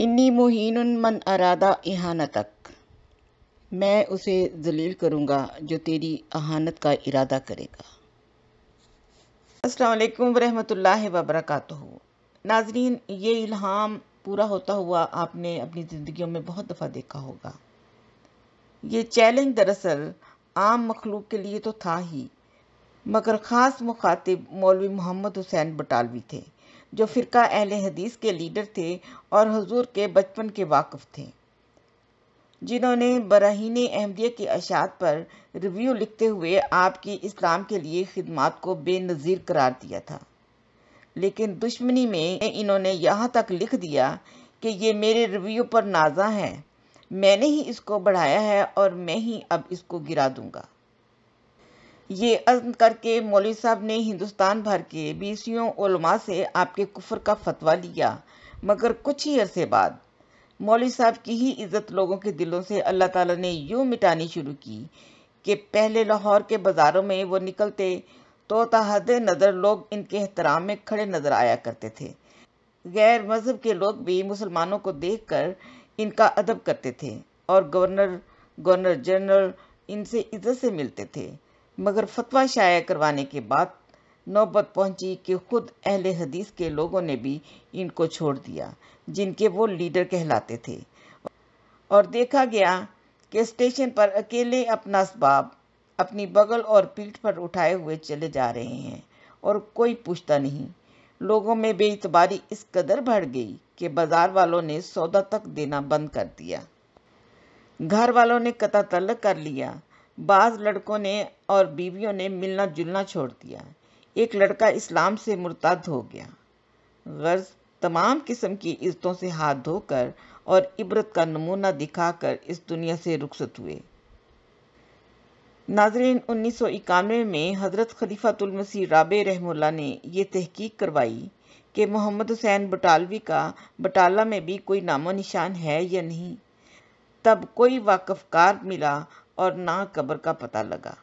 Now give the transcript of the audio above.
इन्नी मोहीन मन अरादा इहानतक। मैं उसे जलील करूँगा जो तेरी अहानत का इरादा करेगा। अस्सलाम वालेकुम वरहमतुल्लाहि वबरकातुहू। नाजरीन, ये इल्हाम पूरा होता हुआ आपने अपनी ज़िंदगियों में बहुत दफ़ा देखा होगा। ये चैलेंज दरअसल आम मखलूक के लिए तो था ही, मगर ख़ास मुखातिब मौलवी मोहम्मद हुसैन बटालवी थे। जो फ़िरका अहल हदीस के लीडर थे और हजूर के बचपन के वाकफ़ थे। जिन्होंने बराहीन अहमदिया की अशात पर रिव्यू लिखते हुए आपकी इस्लाम के लिए खिदमात को बेनज़ीर करार दिया था। लेकिन दुश्मनी में इन्होंने यहाँ तक लिख दिया कि ये मेरे रिव्यू पर नाजा है। मैंने ही इसको बढ़ाया है और मैं ही अब इसको गिरा दूँगा। ये अज़म करके मौलवी साहब ने हिंदुस्तान भर के बीसियों उलमा से आपके कुफर का फतवा लिया, मगर कुछ ही अरसे बाद मौलवी साहब की ही इज़्ज़त लोगों के दिलों से अल्लाह ताला ने यूँ मिटानी शुरू की कि पहले लाहौर के बाज़ारों में वो निकलते तो तहद नज़र लोग इनके एहतराम में खड़े नज़र आया करते थे। गैर मज़हब के लोग भी मुसलमानों को देख कर इनका अदब करते थे और गवर्नर गवर्नर जनरल इनसे इज़्ज़त से मिलते थे। मगर फतवा शाया करवाने के बाद नौबत पहुँची कि खुद अहले हदीस के लोगों ने भी इनको छोड़ दिया, जिनके वो लीडर कहलाते थे। और देखा गया कि स्टेशन पर अकेले अपना सबाब अपनी बगल और पीठ पर उठाए हुए चले जा रहे हैं और कोई पूछता नहीं। लोगों में बेतबारी इस कदर बढ़ गई कि बाज़ार वालों ने सौदा तक देना बंद कर दिया। घर वालों ने कता तलक कर लिया। बाज़ लड़कों ने और बीवियों ने मिलना जुलना छोड़ दिया। एक लड़का इस्लाम से मुर्तद हो गया। गर्ज, तमाम किस्म की इज्जतों से हाथ धोकर और इबरत का नमूना दिखाकर इस दुनिया से रुखसत हुए। नाजरीन, उन्नीस सौ इक्यानवे में हज़रत खलीफातुल मसीह राबे रहमुल्ला ने यह तहकीक करवाई कि मोहम्मद हुसैन बटालवी का बटाला में भी कोई नामो निशान है या नहीं। तब कोई वाकफकार मिला और ना कब्र का पता लगा।